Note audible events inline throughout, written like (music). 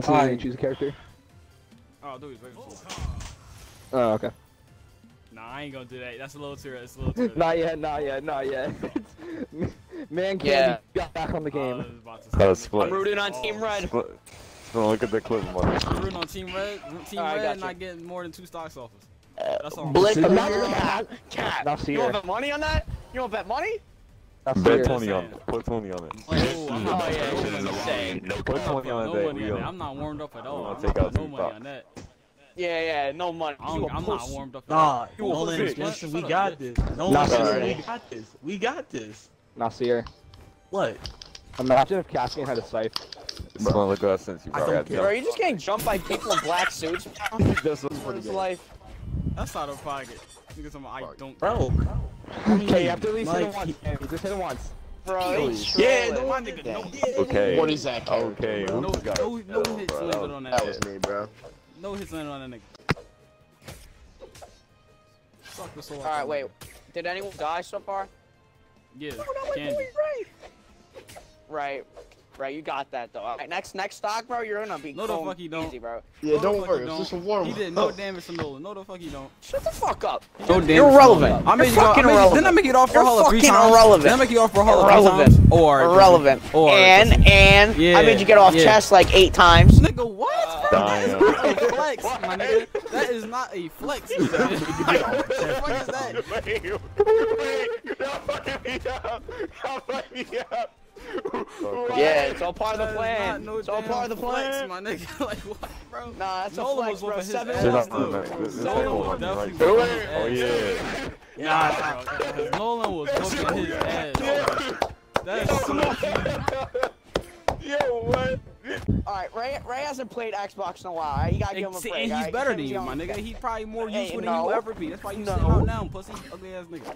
That's how you choose a character. Oh, dude, he's waiting for Oh, okay. Nah, I ain't gonna do that. That's a little too. That's a little too. (laughs) Not yet, not yet, not yet. (laughs) Man candy Yeah. got back on the oh, game. was about to Oh, split. I'm rooting on Oh. Team Red. Split. So look at the clip. I'm rooting on Team Red. Team Alright, Red gotcha. not getting more than two stocks off us. Uh, that's all. I'm Blitz. See, Cat. Cat. You want to bet money on that? You want to bet money? Now see Bet twenty on it. Put twenty on it. Oh, Oh, yeah, no this is money. insane. Put I'm twenty on no money on that. I'm not warmed up at all. I'll I'm take out no money on that. Yeah, yeah, no money. I You don't, a I'm not warmed up. at Nah, all. You Nolan, bitch. Jensen, we got this. Nah, Nolan, Jensen, we got this. We got this. Now see. What? Imagine if Caspian had a scythe. It's gonna look at us since you I probably don't got care. Bro, you just getting jumped by people in black suits? (laughs) This was What pretty is good. life? That's out of pocket. Niggas, I'm, I don't. Bro. Okay, you have to at least hit him once. man. Just hit him once. Bro, he's Yeah, no one nigga, did no, that. Okay. What is that character? Okay. no, got no, it? no Oh, hits bro, landed on that. That was me, bro. No hits landed on that nigga. Suck the soul. out Alright, wait. Did anyone die so far? Yeah, No, Candy. Right. Right, you got that though. Alright, next next stock, bro, you're gonna be No, the fuck you don't. easy, bro. Yeah, No, don't fuck worry. you It's just a don't. warm He did no damage to Nolan. No, the fuck you don't. Shut the fuck up. No You're damage. irrelevant. I made You're go, fucking irrelevant. Didn't I make you off for You're Holla three fucking times? irrelevant. Didn't I make you off for Holla three times? Or Irrelevant. Or and and I made you get off yeah. chest like eight times. Nigga, what? Damn. (laughs) That is not a flex, my nigga. That is not a flex. what the fuck is that? Yeah, it's all part of the plan. no it's all part of the flex, plan. my nigga. (laughs) like what, bro? Nah, that's a Nolan flex, bro. Seven ass. Sit ones, up, dude. man. This is Nolan was one, definitely right? whooping his Oh ass. yeah. Nah, bro. Nolan was whooping his ass. That's so Alright, Ray, Ray hasn't played Xbox in a while. You gotta give him a See, break. and he's alright? better Give than you, my nigga. He's probably more Hey, useful than no. you ever be. That's why you No. sitting out now, pussy. Ugly ass nigga.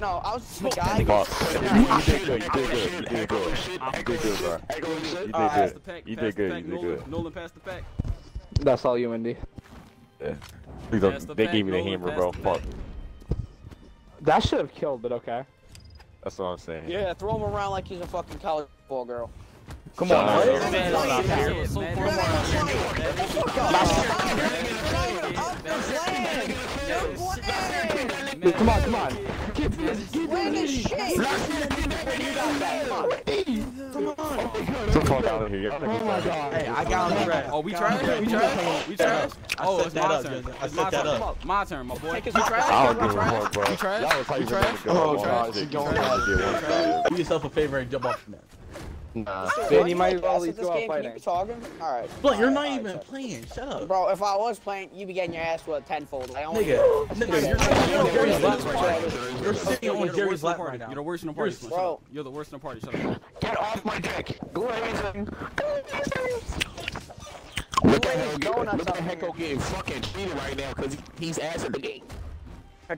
No, I was just the guy. Fuck. You did good. You did good. You did good. You did good, bro. You did good. You did good. You did Nolan. good. Nolan passed the pack. That's all you, Indy. Please don't. the They gave me the hammer, bro. the Fuck. That should have killed, but okay. That's what I'm saying. Yeah, throw him around like he's a fucking college ball girl. Come on, up. man. Man, Stop stop that. it. So Man, far, man, man. man. Come on, come on. Get the fuck out of. Oh my god. Hey, I got him right. Oh, we trash? We trash? We trash? Oh, it's my turn. It's my turn. My turn, my boy. We trash? I don't give a fuck, bro. You trash? You trash? Oh, God, You yourself a favor and jump off the map. Nah. Ben, you might as well Yes, at least this game, can you fighting. be talking? Alright. But you're not alright, even so- playing. Shut up. Bro, if I was playing, you'd be getting your ass with tenfold. I only Nigga, nigga, you're, you're the worst right now. You're You're sitting on Jerry's in the lap party. right now. You're the worst in the party. You're- Shut Bro. up. You're the worst in the party. Shut up. Get off my dick. Glazing. Look at his donuts Look up at here. Hecko getting fucking cheated right now because he's ass at the game.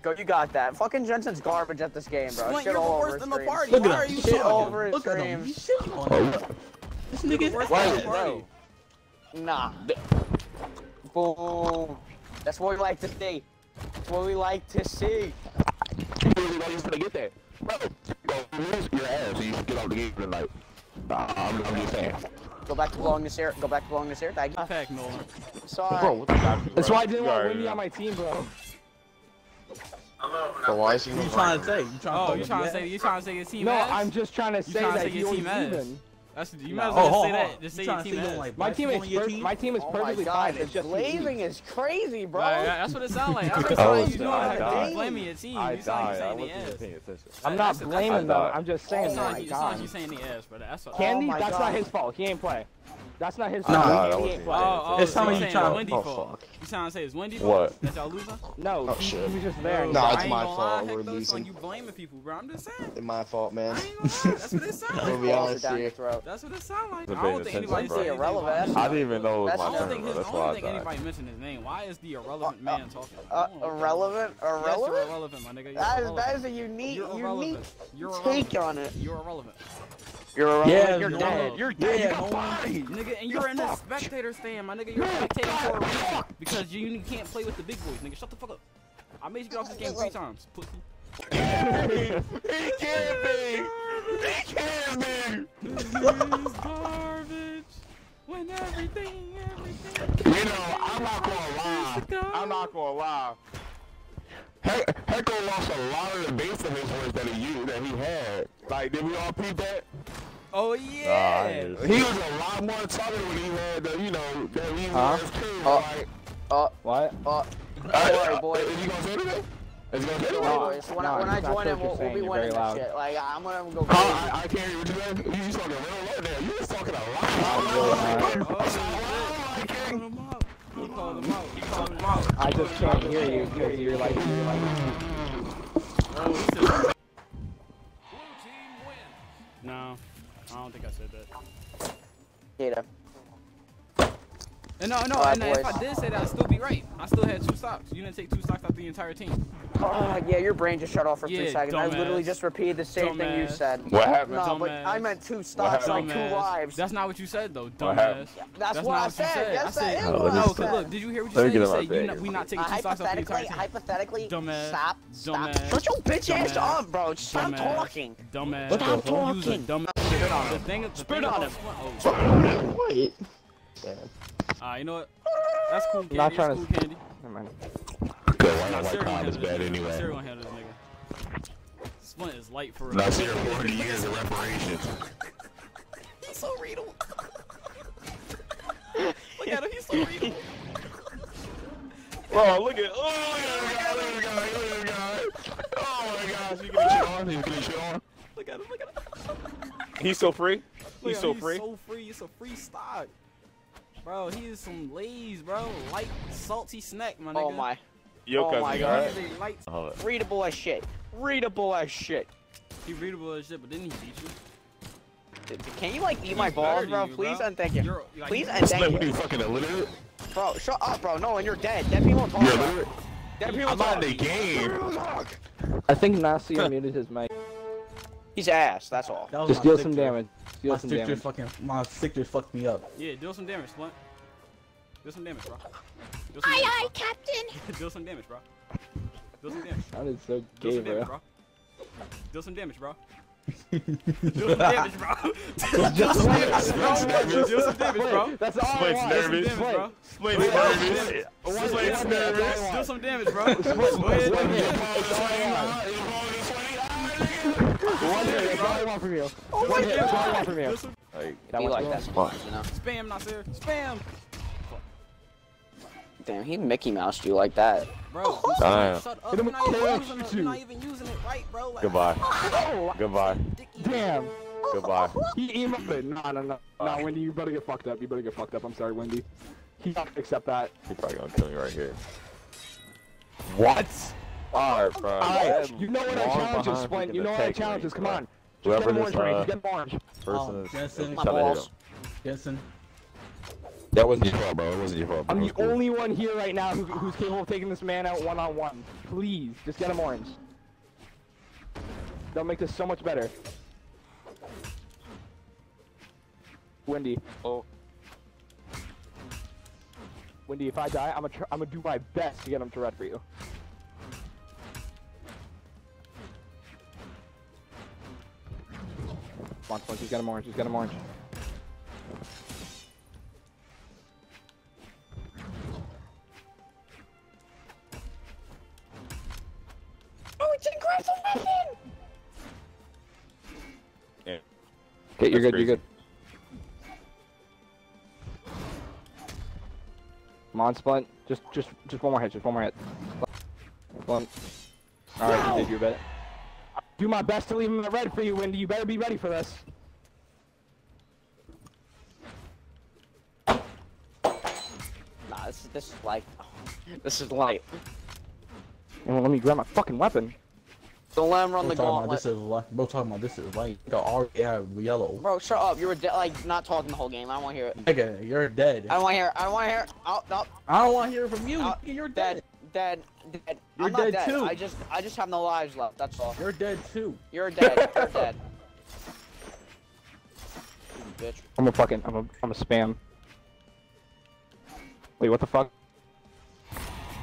Go, you got that. Fucking Jensen's garbage at this game, bro. Splint, Shit you're the all over worst his in the stream. party. Look Why at are him. you Shit over his Look at him. streams. He's shitting on him. This nigga's Worst Why in the party. Nah. Boom. That's what we like to see. That's what we like to see. You really know he's gonna get that. Bro, bro, lose your ass, so you can get off the game tonight. Nah, I'm, I'm just saying. Go back to blowing this air. Go back to blowing this air. Thank you. Pack Nolan. Sorry. Bro, what the fuck? That's why I didn't want already Windy know. on my team, bro. Bro, why is he you oh, trying to say? You trying Oh, to you trying to say you trying to say your team No, ass? I'm just trying to say trying to that say your always team ass. even. That's you No. might as Oh, well hold say that. Just say your trying team say don't like My black team is per- team? my team is Oh perfectly god, fine. It's just glazing is crazy, bro. Right, that's what it sounds like. That's what it I sounds like. was- You doing I it. died. You blaming your team. I You sound like died. I you saying the wasn't ass. paying attention. I'm not That's- that's- blaming them. I'm just saying, oh my it sounds like god. you saying the ass, brother. That's what. Candy, oh that's not his fault. He ain't play. That's not his Nah, fault. that wasn't ain't me. play. Oh, oh, It's so something you you saying trying- it's Windy oh, fault. fuck. You trying to say it's Windy What? That y'all losing? No, Oh, he, shit. he was just there. Nah, it's my fault, we're Hector, son, losing. You blaming people, bro. I'm just saying. It's my fault, man. I ain't gonna lie. That's what it (laughs) sounds I'm like. be honest here. That's what it sounds like. I don't think attention, anybody bro. Irrelevant. I didn't even know it was my I not- don't turn, think bro. That's I why don't I think anybody mentioned his name. Why is the irrelevant Uh, man talking? Uh, I don't know. irrelevant? Irrelevant? irrelevant, my nigga. That is, irrelevant. that is a unique, unique take on it. You're irrelevant. You're irrelevant. Yeah, You're no. dead. You're Yeah, dead. no one. Nigga, and you're in the spectator stand, my nigga. You're spectating for a reason. Because you can't play with the big boys, nigga. Shut the fuck up. I made you get off this game three times, pussy. He can't be! He can't be! This is garbage. When everything, everything. You know, I'm not gonna lie. I'm not gonna lie. He- Hecko lost a lot of the bass of his voice that he used, that he had. Like, did we all peep that? Oh yeah. Nice. He was a lot more taller when he had the, you know, that he Huh? was too. Oh. Like, Uh, what? Uh, don't worry, boy. Is he gonna say anything? Is he gonna say anything? No. Boys, when, no, I, when I join him, we'll, we'll be you're winning very this shit. Like, I'm gonna go Huh? crazy. I, I can't hear what you said. You was talking real low there. You was talking a lot. Oh, shit. Call him out. He called him out. He called him out. I just can't hear you because you're like, you're like. He said- No, I don't think I said that. Gator. And no, no, Alright, and if. I did say that, I'd still be right. I still had two stocks. You didn't take two stocks out the entire team. Oh, yeah, your brain just shut off for three seconds. I literally dumbass. just repeated the same thing you said. What happened? No, but Dumbass. I meant two stocks, like two Dumbass. lives. That's not what you said, though. Dumbass. happened? That's, That's what not I said. said. Yes, I said, is Oh, what let no, me cause said. look, did you hear what you Let me said? You said you not, we not taking Uh, two stocks out the entire team. hypothetically, Dumbass. stop, stop. Dumbass. Shut your bitch ass Dumbass. up, bro. Stop talking. Dumbass. Stop Don't use a talking. Dumbass. Spit on him. The thing, the Spit on about- him. Oh, Wait. uh, you know what? That's cool, candy. not That's trying cool, to- candy. Never mind. Good. White Nah, on white Siri is bad anyway. Siri gonna handle this nigga. Splint is light for real. Now, see, 40 years of reparations. He's so readable. Look at him, he's so readable. Bro, look at, oh, look at the guy, look at the guy, look at the guy. Oh my gosh, you getting shit on? He's getting shit on? Look at him, look at him. He's so free? Look He's so him, free? He's so free. It's a free stock. Bro, he is some lays, bro. Light, salty snack, my oh nigga. Oh my. Yo, Oh my God. alright? He is a light. Hold. Readable as shit. Readable as shit. He readable as shit, but didn't he beat you? Can you like eat my balls, bro? you, Please bro. and thank you. You're, like, Please you- and thank what are you. you fucking illiterate? Bro, shut up, bro. No, and you're dead. Dead people talk. You're bro. illiterate? Dead people I'm on the game. I think Nasir muted his mic. He's ass. That's all. That Just deal some stick damage. Deal My some stick just fucking, my stick fucked me up. Yeah, deal some damage, Splint. Deal some damage, bro. Deal some damage, bro. Captain. Deal some damage, bro. Deal some damage. That is so Deal gay, some damage, bro. bro. Deal some damage, bro. Deal some damage, bro. Just nervous. Deal some damage, bro. That's all I want. nervous. Deal some damage, bro. Split's nervous. One- Split's one- nervous. one- Deal some damage, bro. Go ahead, one- do it. One hit, that's all I want from you. One hit, that's all I want from you. Like, That Be was like cool. that sometimes, you know. Spam, Nasir. Spam. Damn, he Mickey Moused you like that. Bro, oh, oh. Damn. shut up. Hit him You're not, even the using You're not even using it right, bro. Like, goodbye. (laughs) Goodbye. Damn. Goodbye. He emoted it. No, no, no. No, Windy, you better get fucked up. You better get fucked up. I'm sorry, Windy. He not gonna accept that. He's probably gonna kill me right here. What? Alright, bro. Alright, you know what our Long challenge is, behind Splint. You know what our attack challenge is. Come on. Just Whoever get him this, orange range. Just get him orange. Person Oh, is Jensen. My tell it balls. him. Jensen. That wasn't your fault, bro. It wasn't your fault. bro. I'm the cool. only one here right now who, who's capable of taking this man out one on one. Please, just get him orange. That'll make this so much better. Windy. Oh. Windy, if I die, I'm gonna I'm gonna do my best to get him to red for you. Come on, come on, just get him orange, just get him orange. Oh, it's an aggressive mission. Yeah. Okay, you're good, crazy. you're good. Come on, Splint. Just, just, just one more hit. Just one more hit. Splint. All right, you did your bit. Do my best to leave him in the red for you, Windy. You better be ready for this. Nah, this is this is light. (laughs) This is light. And let me grab my fucking weapon. Don't let him run Bro the talking about gauntlet. this is light. Bro talking about this is light. Nigga already have yellow. Bro, shut up. You were de- like not talking the whole game. I don't want to hear it. Nigga, you're dead. I don't want to hear. It. Oh, oh. I don't want to hear. It. Oh, no, I don't want to hear it from you. Oh, you're dead, dead. Dead, dead. You're I'm not dead dead. too. I just, I just have no lives left. That's all. You're dead too. You're dead. You're dead. (laughs) You bitch. I'm a fucking, I'm a, I'm a spam. Wait, what the fuck?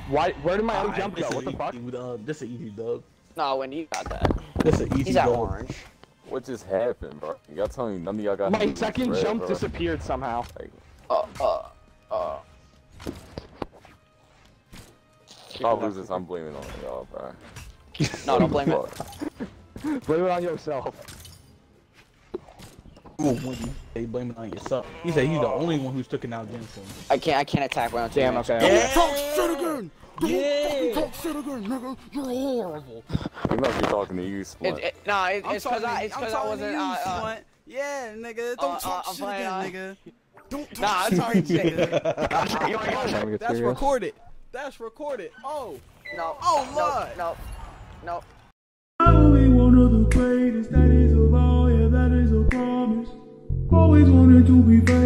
Why? Where did my other Alright, jump go? What the fuck? easy, uh, This is easy, dub. No, when you got that. This is easy, He's at dub. orange. What just happened, bro? Y'all telling me none of y'all got My second red, jump bro. disappeared somehow. Like, y'all losers, I'm blaming on y'all, bro. No, don't blame it. (laughs) Blame it on yourself. Ooh, when you blame it on yourself. He said he's the only one who's taken out against him. I can't. I can't attack round two. Damn. man. Okay. Talk shit again. Yeah. Talk shit again, nigga. You're horrible. We must be talking to you, It, Splint. it, it, I'm it's because I. It's because I wasn't. you, Uh, uh, Yeah, nigga. Don't Uh, talk uh, shit again, uh, nigga. (laughs) Don't nah, talk I'm talking shit. Time to get That's (laughs) recorded. That's recorded. Oh. No. Oh, my. No. No. no. One of the greatest. That is a. Yeah, that is a promise. Always wanted to be famous.